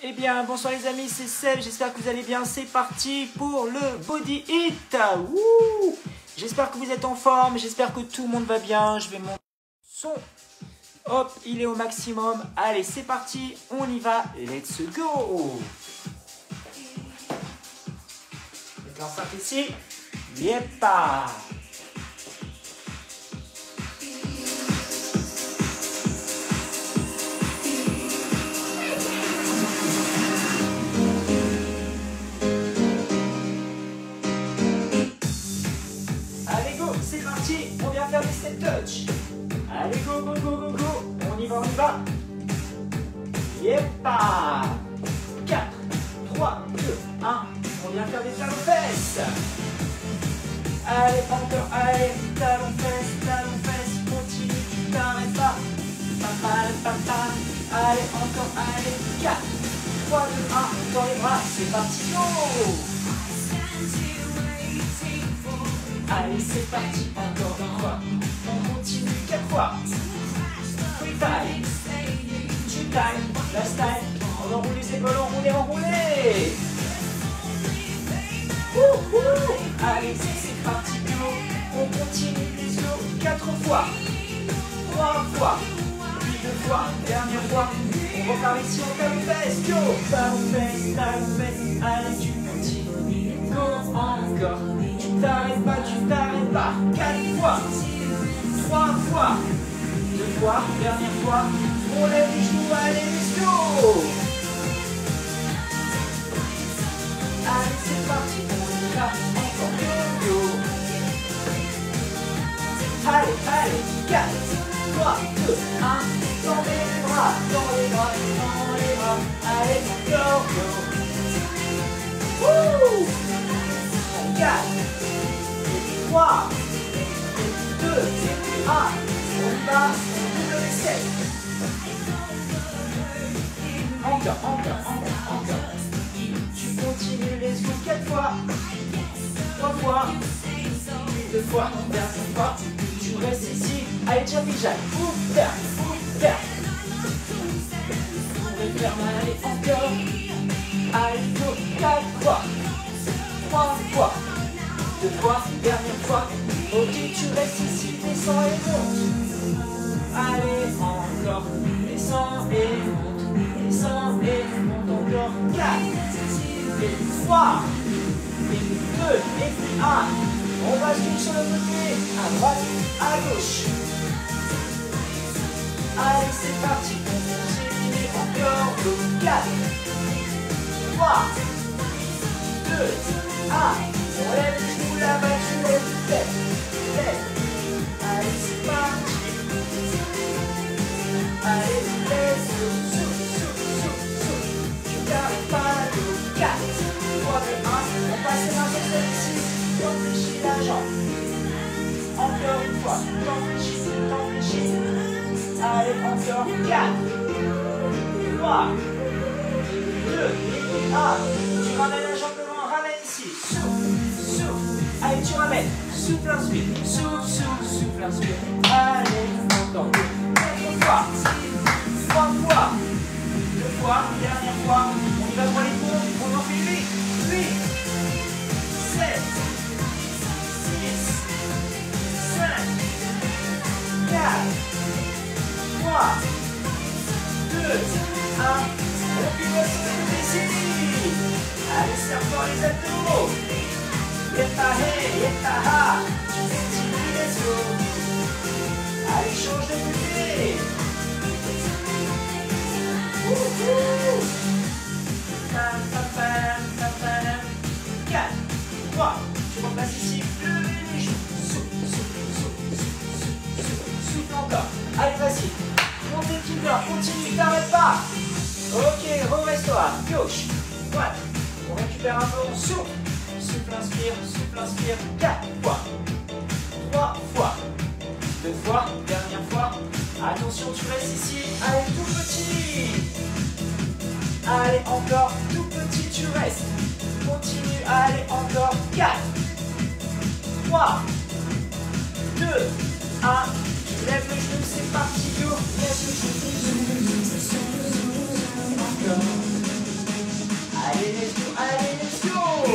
Eh bien, bonsoir les amis, c'est Seb, j'espère que vous allez bien. C'est parti pour le Body Hit. J'espère que vous êtes en forme, j'espère que tout le monde va bien. Je vais monter son. Hop, il est au maximum. Allez, c'est parti, on y va. Let's go Mettez l'enceinte ici. Yepa touch. Allez go, go, go, go, go, on y va, on y va. Yepa 4, 3, 2, 1, on vient faire des talons fesses. Allez, encore, allez, talons fesses, talons fesses, continue, tu t'arrêtes pas. Papa, papa, allez, encore, allez, 4, 3, 2, 1, dans les bras, c'est parti, go Allez, c'est parti, encore une fois. On continue quatre fois. Freestyle. Tu time, la style. On enroule les épaules, enroulez, enroulez. Allez, c'est parti. On continue les os quatre fois. Trois fois. Puis deux fois. Dernière fois. On repart ici, on fait le fesses. Go. Allez, tu continues. Go encore. Tu t'arrêtes pas, tu t'arrêtes pas. Quatre fois. Trois fois. Deux fois. Dernière fois. On lève les genoux. Allez, let's go. Allez, c'est parti. On y va. Encore. Allez, allez. 4, 3, 2, 1. Dans les bras, dans les bras, dans les bras. Allez, go, go. Wouh 4, 3, 2, 1. On va double 7. Encore, encore, encore, encore. Tu continues les os 4 fois. 3 fois. Puis 2 fois. Dernière fois. Tu restes ici. Allez, jumping jack. Ouvert, ouvert. On ferme, allez, encore. Allez, go. 4 fois. 3 fois. Deux fois. Allez, encore. Descends et monte. Descends et monte encore. 4 et 3 et 2 et puis 1. On va suivre sur le côté. À droite, à gauche. Allez, c'est parti. On continue encore. Le 4 3 2 1. On lève les genoux là-bas, tu lèves tête, 4, 3, 2, 1. On passe celle-ci, on fléchit la jambe. Encore une fois, on fléchit. Allez, encore 4, 3, 2, 1. Tu ramènes la jambe devant, ramène ici. Souffle, souffle. Allez, tu ramènes. Souffle, inspire. Souffle, souffle, souffle, inspire. Allez, encore deux. Quatre fois. Trois fois. Deux fois. Dernière fois. On y va pour les pompes.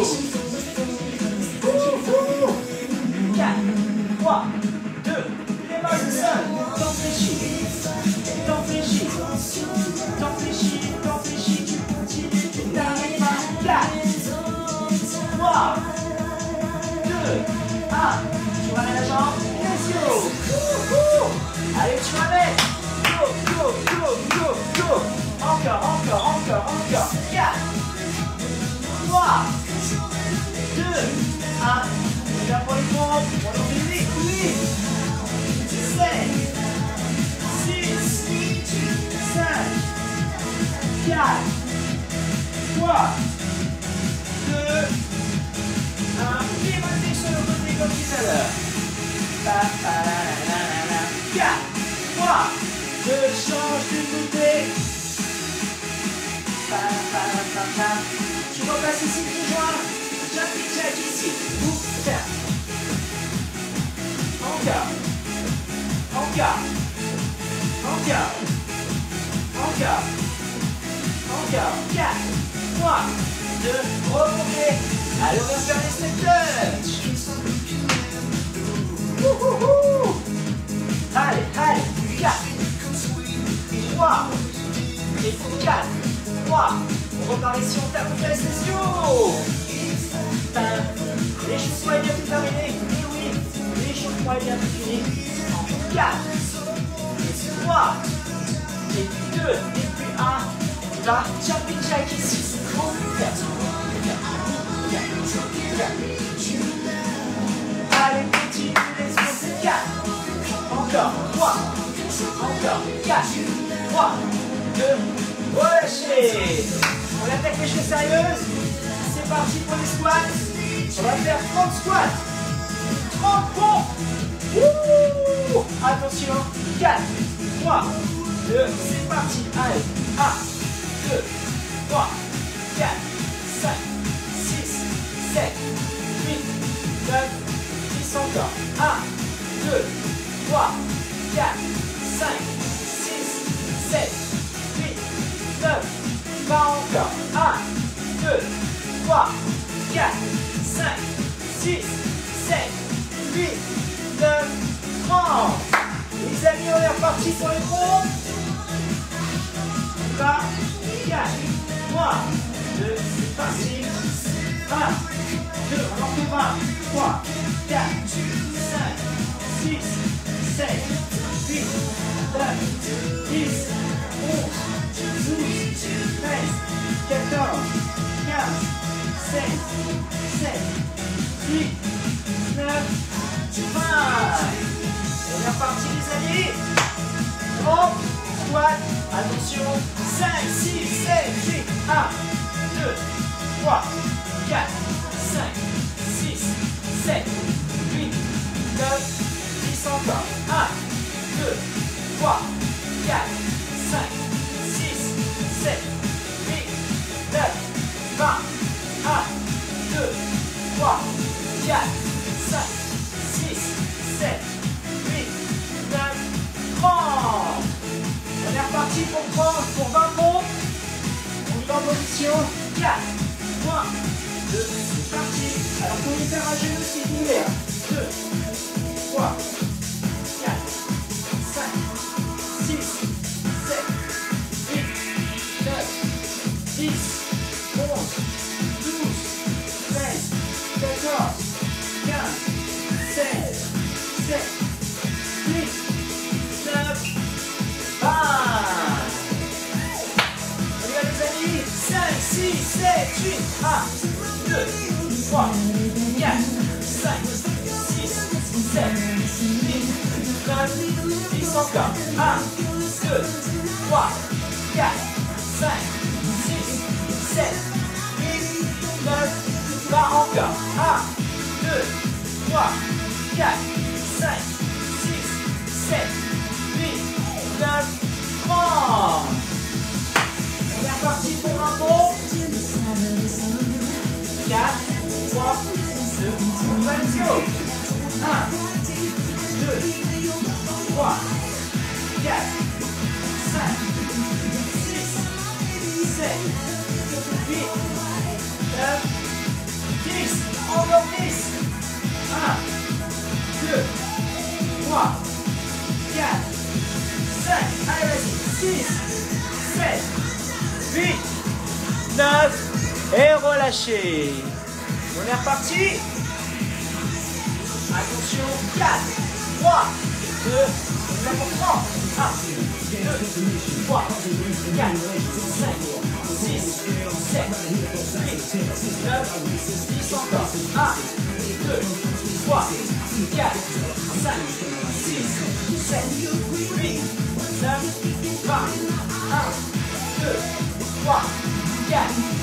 4, Allez, on va faire les touch. Wouhouhou. Allez, allez. 4, 3, et 4, 3. On repart ici, on tape let's go. Les choses sont bien terminées. Et oui, les choses sont bien finies. En 4, 3, et 2, et puis 1. Là, jumping jack ici. Allez, continue, go. 4, encore, 3, encore, 4, 3, 2, relâchez. On attaque les choses sérieuses. C'est parti pour les squats. On va faire 30 squats. 30 pompes. Ouh Attention. 4, 3, 2, c'est parti. Allez. 1, 2, 3, encore. 1, 2, 3, 4, 5, 6, 7, 8, 9, pas encore. 1, 2, 3, 4, 5, 6, 7, 8, 9, 30. Les amis, on est reparti pour les pompes. On va 4, 3, 2, c'est parti. 1, 2, on en fait 20, 3, 4, 5, 6, 7, 8, 9, 10, 11, 12, 13, 14, 15, 16, 17, 18, 19, 20. On est reparti les amis. Grand squat. Attention. 5, 6, 7, 8. 1, 2, 3, 4, 5, 6, 7, 8, 9, 10 encore. 1, 2, 3, 4, 5, 6, 7, 8, 9, 20. 1, 2, 3, 4, 5, 6, 7, 8, 9, 30. On est reparti pour 30, pour 20 pompes. On est en position. 4, 3, 2, c'est parti. Alors pour les faire un genou, c'est ouvert. 2, 3, 4, 5, 6, 7, 8, 9, 10, 11, 12, 13, 14, 15, 16, 17, 18, 19, 20. Regarde les amis. 5, 6, 7, 8. 1, 2, 3, 4, 5, 6, 7, 8, 9, 10 encore. 1, 2, 3, 4, 5, 6, 7, 8, 9, 20 encore. 1, 2, 3, 4, 5, 6, 7, 8, 9, 30. On est reparti pour un bon. 4, 3, 2, 1, let's go. 1, 2, 3, 4, 5, 6, 7, 8, 9, encore 10. 1, 2, 3, 4, 5, allez vas-y, 6, 7, 8, 9, et relâchez. On est reparti. Attention, 4, 3, 2, on 30. 1, 2, 3, 4, 5, 6, 7, 8, 9, 10 encore. 1, 2, 3, 4, 5, 6, 7, 8, 9, 20. 1, 2, 3, 4,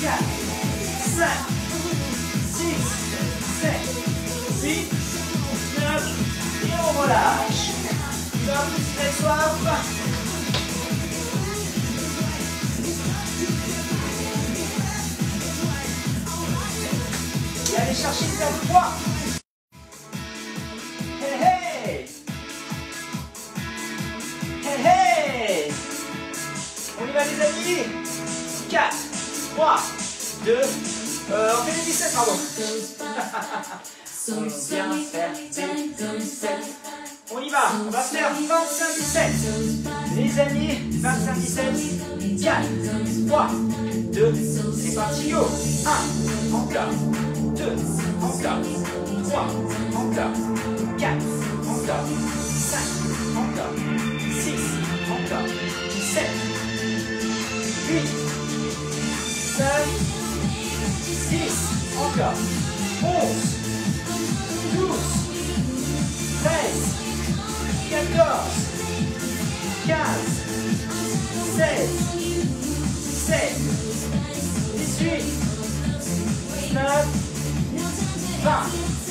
4, 3, 2, parti 1, 2, 3, 4, 5, 6, 7, 8, 9, 10 Encore 10 Wouh 1, 2, 3, 4, 5, 6, 7, 8, 9, et on relâche. Comme très soif. Et allez chercher le stade pardon. on vient faire des 17. On y va, on va faire 25-17. Les amis, 25-17. 4, 3, 2, c'est parti, go. 1, encore. 2, encore. 3, encore. 4, encore. 5, encore. 6, encore. 7, 8, 9, 10, encore. 11, 12, 13, 14, 15, 16, 17, 18, 19, 20.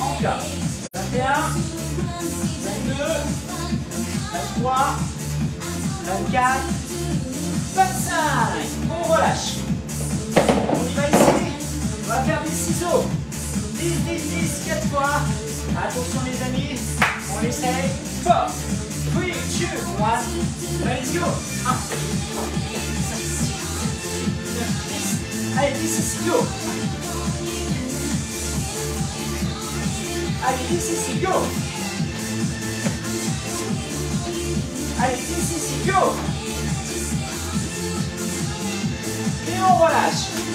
Encore. 21, 22, 23, 24, 25. On relâche. Va faire des ciseaux. 10, 10, 10, 4 fois. Attention les amis. On essaye. 4, 3, 2, 1. Let's go. 1, 10. Allez, 10 ici, go. Allez, 10 ici, go. Allez, 10 ici, go. Et on relâche.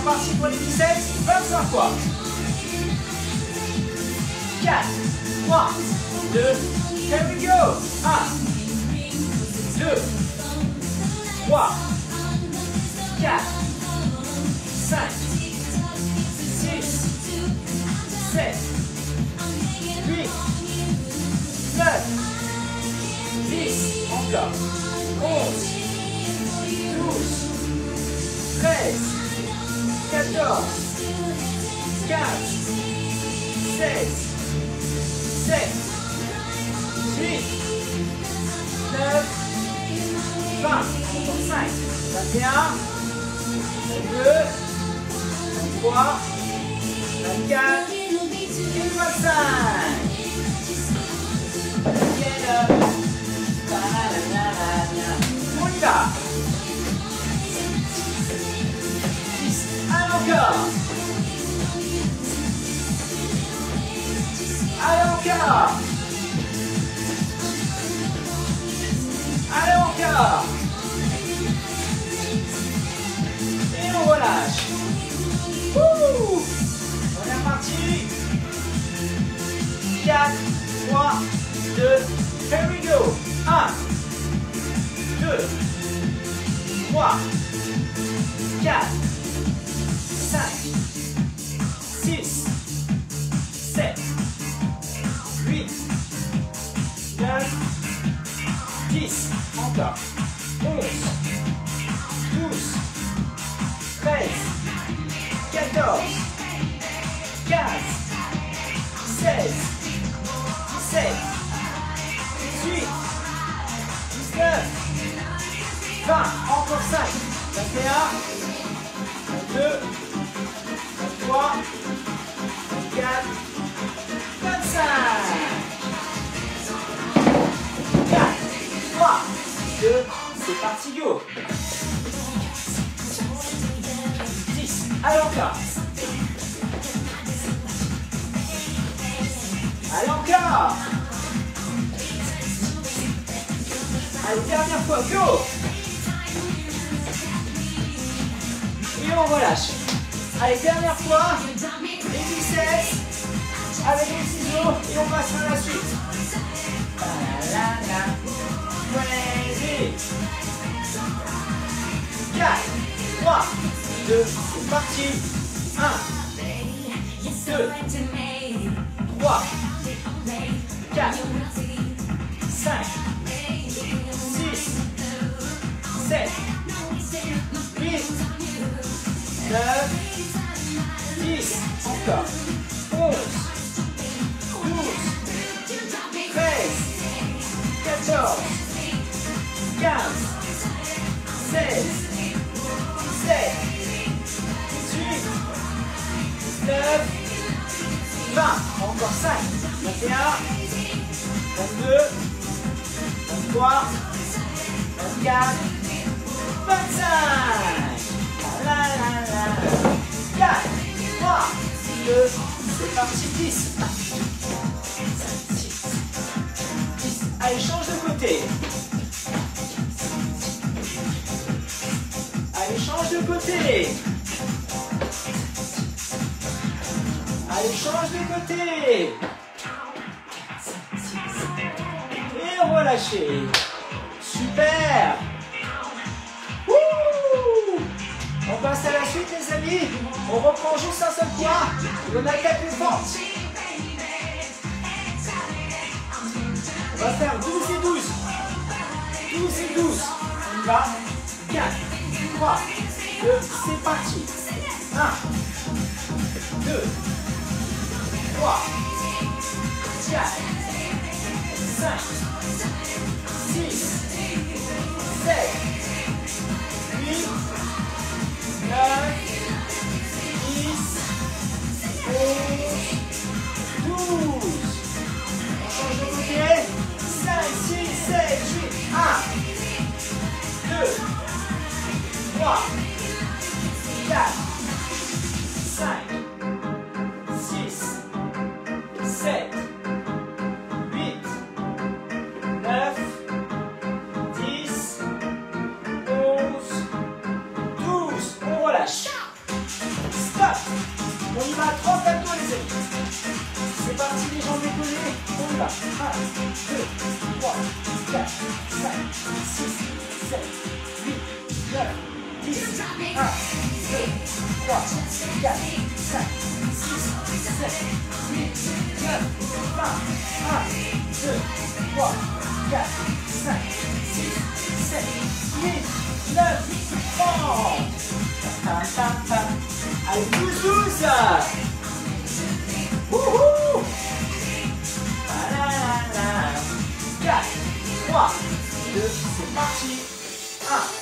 On est reparti pour les 17, 25 fois. 4, 3, 2, here we go. 1, 2, 3, 4, 5, 6, 7, 8, 9, 10, encore. 11, 12, 13, 14, 15, 16, 7, 8, 9, 20, encore 5, 21, 22, 23, 24 et 25. Get up. Ba-la-la-la-la. On y va. Encore. Allez encore. Allez encore. Et on relâche. Ouh. On est reparti. 4, 3, 2, here we go. 1, 2, 3, 4, encore, 11, 12, 13, 14, 15, 16, 17, 18, 19, 20, encore 5, 21, 22, 23, 24, 25, 4, 3, 2, c'est parti, go. 10, allez encore. Allez encore. Allez, dernière fois, go. Et on relâche. Allez, dernière fois. Les biceps. Avec les ciseaux. Et on passe à la suite. 4, 3, 2, c'est parti. 1, 2, 3, 4, 5, 6, 7, 8, 9, 10, encore, 11, 12, 13, 14, 15, 16, 19, 20, encore 5, 21, 22, 23, 24, 25. La la la. 4, 3, 2, c'est parti, 10. 10. Allez, change de côté. Allez, change de côté. Allez, change de côté. Et relâchez. Super. Wouh on passe à la suite les amis. On reprend juste un seul poids. On attaque plus fort. On va faire 12 et 12. 12 et 12. On va. 4, 3, 2, c'est parti. 1, 2, 3, 4, 5, 6, c'est parti.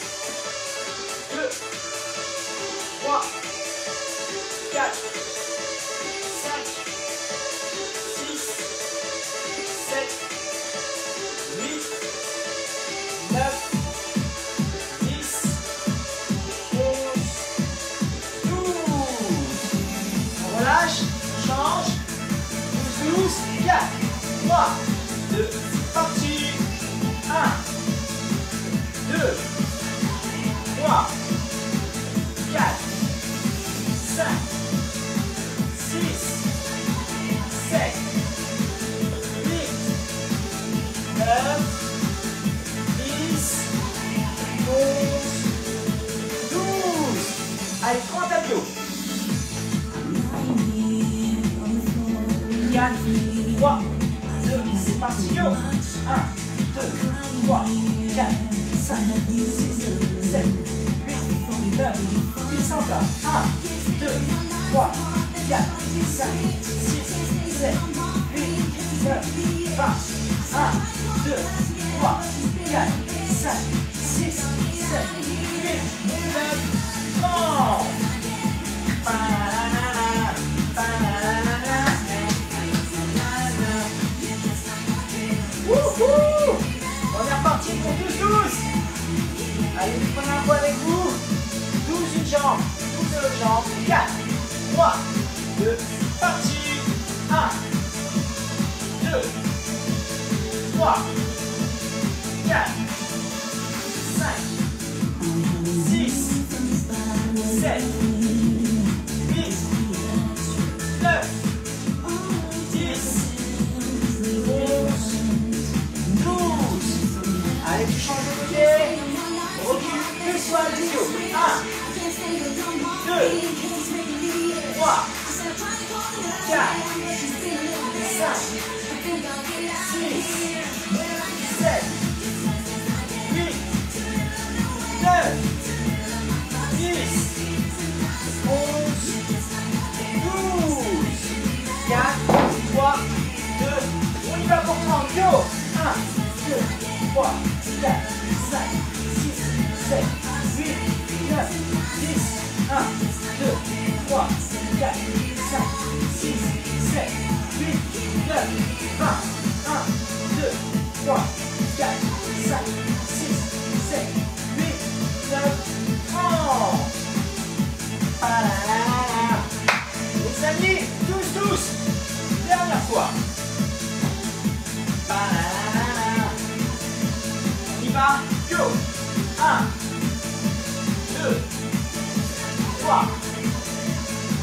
1, 2, 3, 4, 5, 6, 7, 8, 9, 20, 1, 2, 3, 4, 5, 6, 7, 8, 9, 30. Palala. Les amis, tous, tous, dernière fois. Palala. On y va, go 1, 2, 3,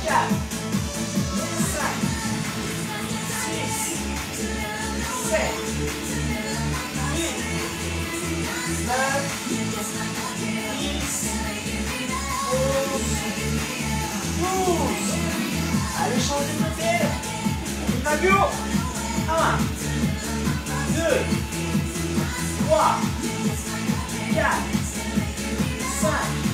4, 5, 6, 7, 8, 9, 10, 11, 12. Allez, change de côté. On y va, go 1, 2, 3, 4, 5,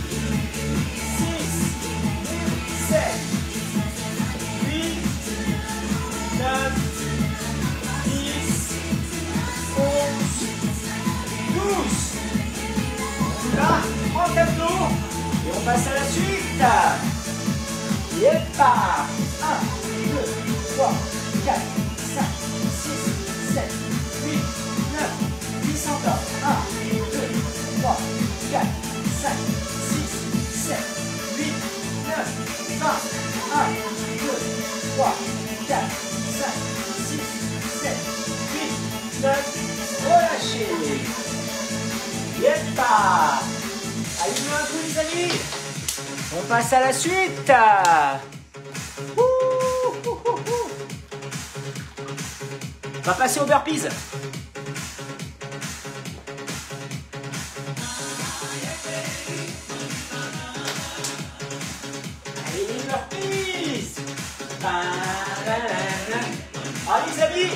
et on passe à la suite. Yepa 1, 2, 3, 4, 5, 6, 7, 8, 9, 10 encore. 1, 2, 3, 4, 5, 6, 7, 8, 9, 20. 1, 2, 3, 4, 5, 6, 7, 8, 9. Relâchez. Yepa Allez, nous un coup les amis? On passe à la suite Ouh. On va passer au burpees. Allez burpees. Ah les amis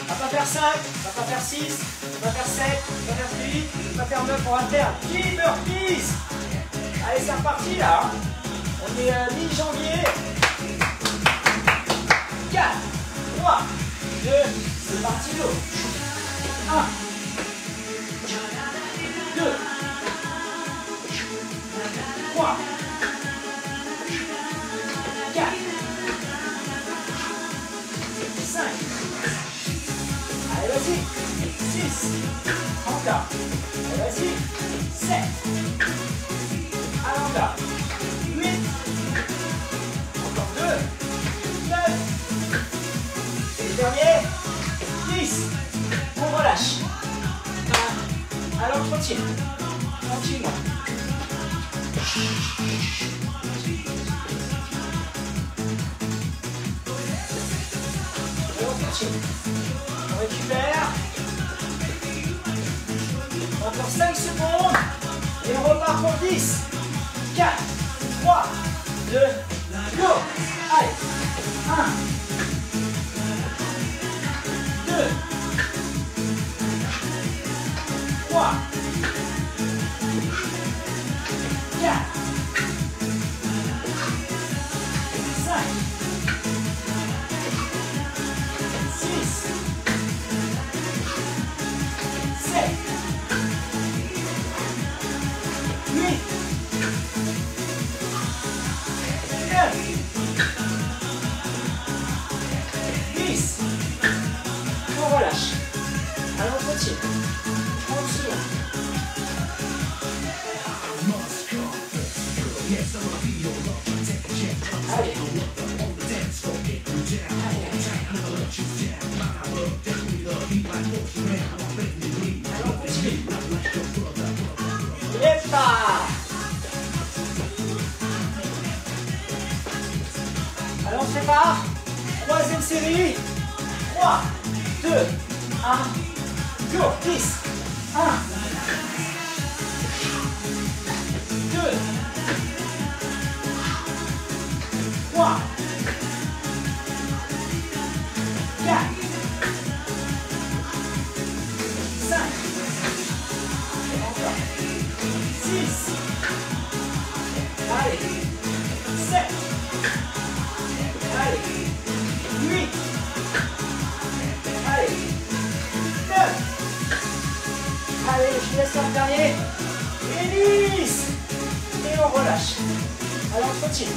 On va pas faire 5, on va pas faire 6, on va faire 7, on va faire 8, on va faire 9, on va faire 10 burpees Allez, c'est reparti là. hein. On est euh, mi-janvier. 4, 3, 2, c'est parti l'eau. 1, 2, 3, 1. Alors continue. Tranquillement. Et on continue. On récupère. Encore 5 secondes. Et on repart pour 10. 4, 3, 2, go Allez 1, On continue.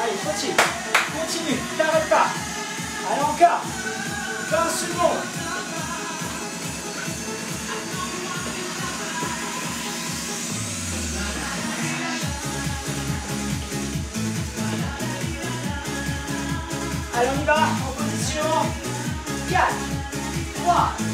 Allez, continue. Continue. T'arrêtes pas. Allez, encore. 20 secondes. Allez, on y va. En position. 4, 3,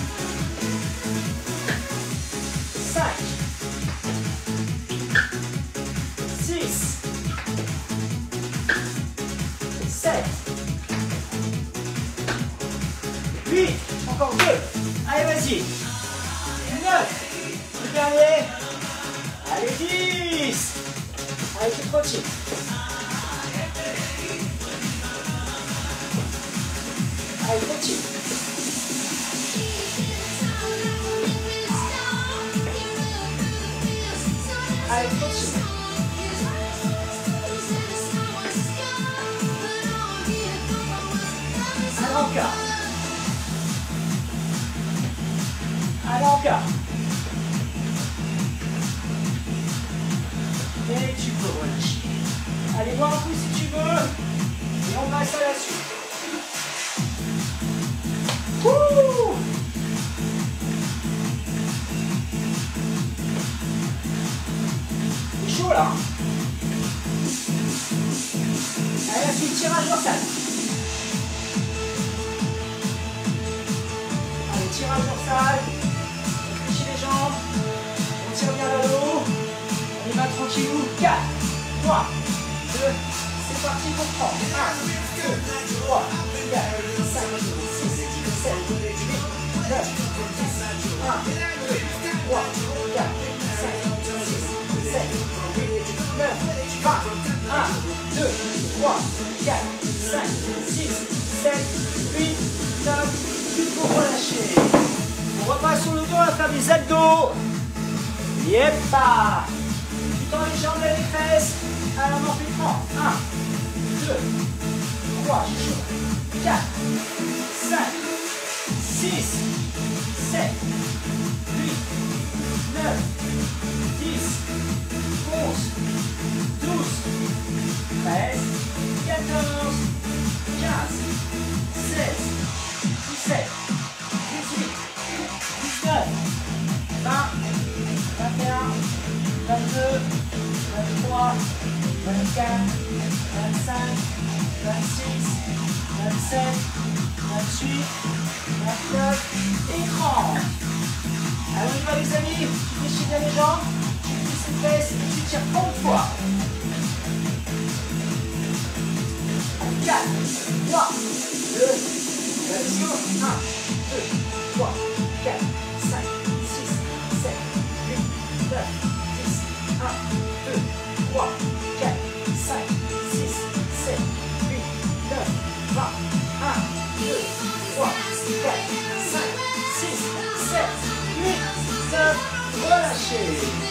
Allez, vas-y. 9. Le dernier. Allez, 10. Allez, tu continues. Allez, des abdos. Yepa Tu tends les jambes et les fesses. Alors on fait 1, 2, 3, j'ai chaud. 4, 5, 6, 7, 8, 9, 10, 11, 12, 13, 14, 15, 16, 17, 23, 24, 25, 26, 27, 28, 29 et 30. Alors on y va les amis, tu bien les jambes, tu plisses les fesses et tu tires 30 fois. 4, 3, 2, let's go. 1, 2, 3, 4, 5, 6, 7, 8, 9, 10, 1, 2, 3, 4, 5, 6, 7, 8, 9, 20, 1, 2, 3, 4, 5, 6, 7, 8, 9, relâchez.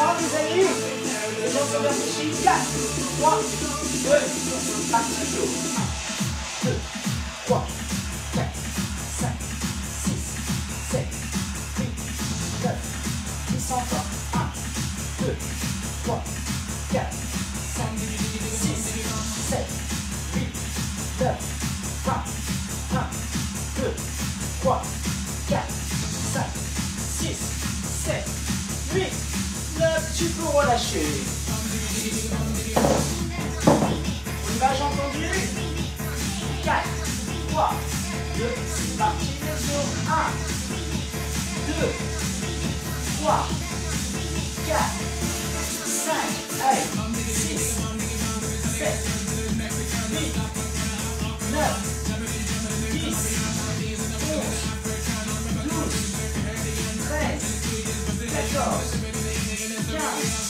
prends des amis. Les gens sont réfléchis. 4, 3, 2, parti. 2, 3, 4, 5, 6, 7, 8, 9, 10 1, 2, 3, 4, 5, 6, 7, 8, 9. trop lâcheuse. L'image entendu 4, 3, 2, c'est parti, sur 1, 2, 3, 4, 5, allez, 6, 7, 8, 9, 10, 11, 12, 13, 14, 15,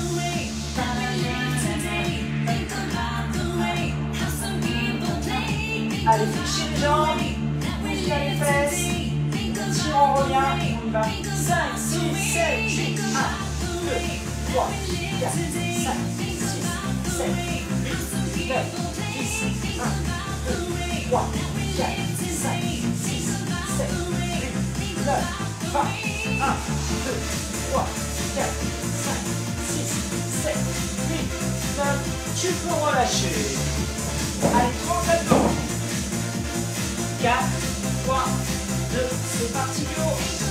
va. 5, 6, 7, 8, 1, 2, 3, 4, 5, 6, 7, 8, 9, 10, 1, 2, 3, 4, tu peux relâcher. Allez, 30 secondes. 4, 3, 2, c'est parti, go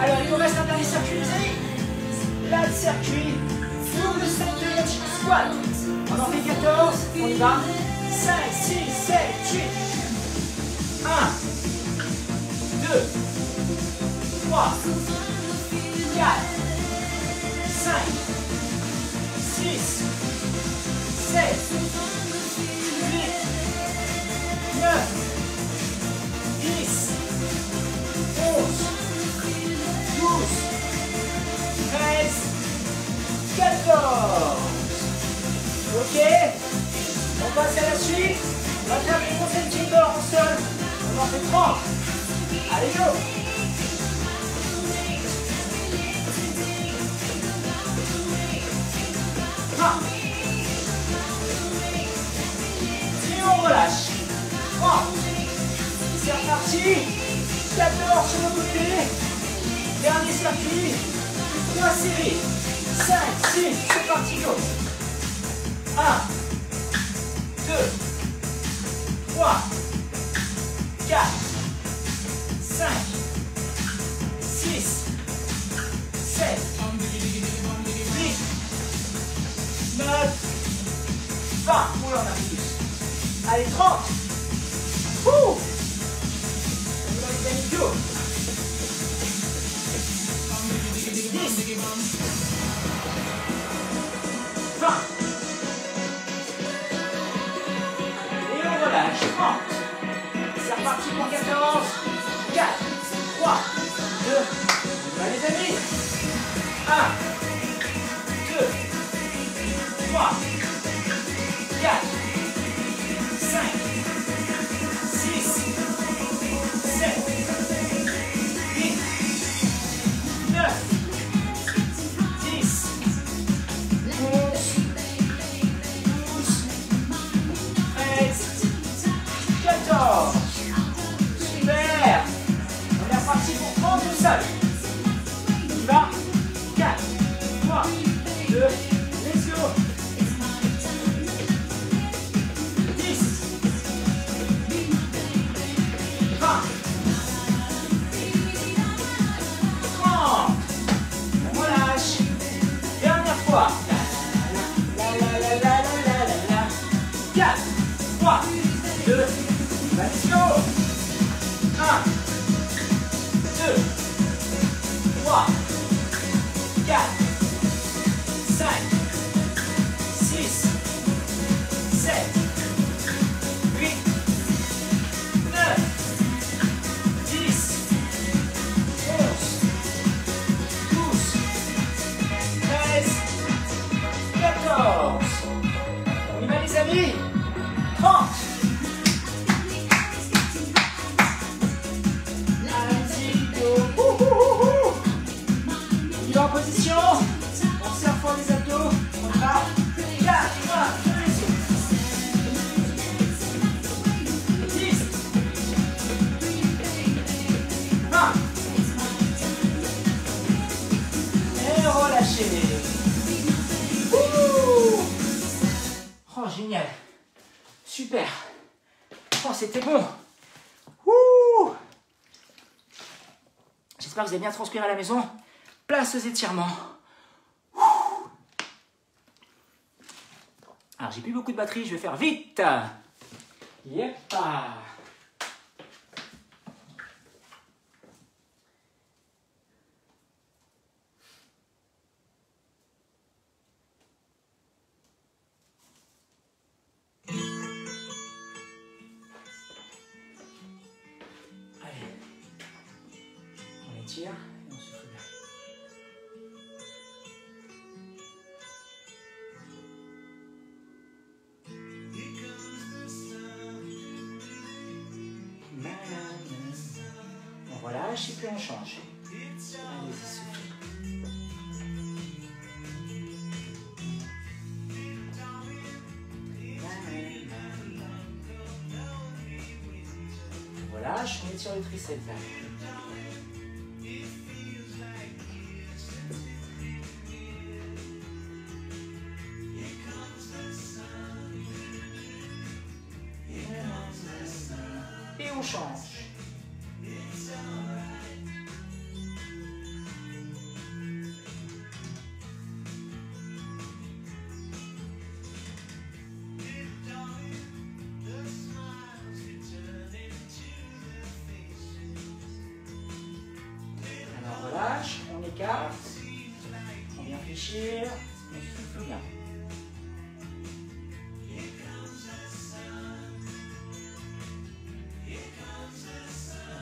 Alors, il nous reste un dernier circuit, les amis. Là, le circuit. Full sandwich squat. On en fait 14. On y va. 5, 6, 7, 8. 1, 2, 3, 4, 5, 6, 7, 8, 9, 10, 14. Ok On passe à la suite. On va faire les conseils de chamber en sol. On en fait 30. Allez, go ah. Et on relâche. 30. C'est reparti. 14 sur le côté. Dernier circuit bien serré. 5, 6, c'est parti, go. 1, 2, 3, 4, 5, 6, 7, 8, 9, 20. Oula, on a plus. Allez, 30. Ouh. On va go. 20. Et on relâche. 30. C'est reparti pour 14. 4, 3, 2. On va les amis. 1, 2, 3, 4. 2, let's go. 1, bien transpiré à la maison. Place aux étirements. Alors, j'ai plus beaucoup de batterie, je vais faire vite. Yep. On étire on vient fléchir, on souffle bien.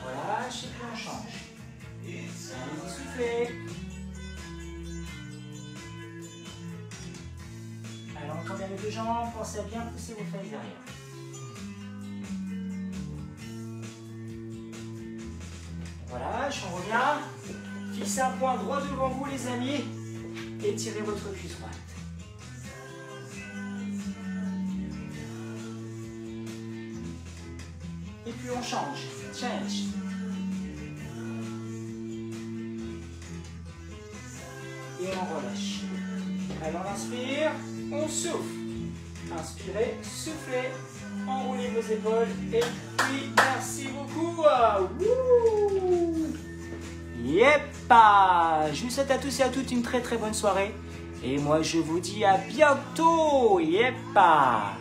Relâche et puis on change. Allez-y, soufflez. Alors on bien les deux jambes, pensez à bien pousser vos fesses derrière. Un point droit devant vous les amis. Et tirez votre cuisse droite. Et puis on change. Change. Et on relâche. Alors on inspire, on souffle. Inspirez, soufflez, enroulez vos épaules et Je vous souhaite à tous et à toutes une très très bonne soirée. Et moi je vous dis à bientôt. Yepa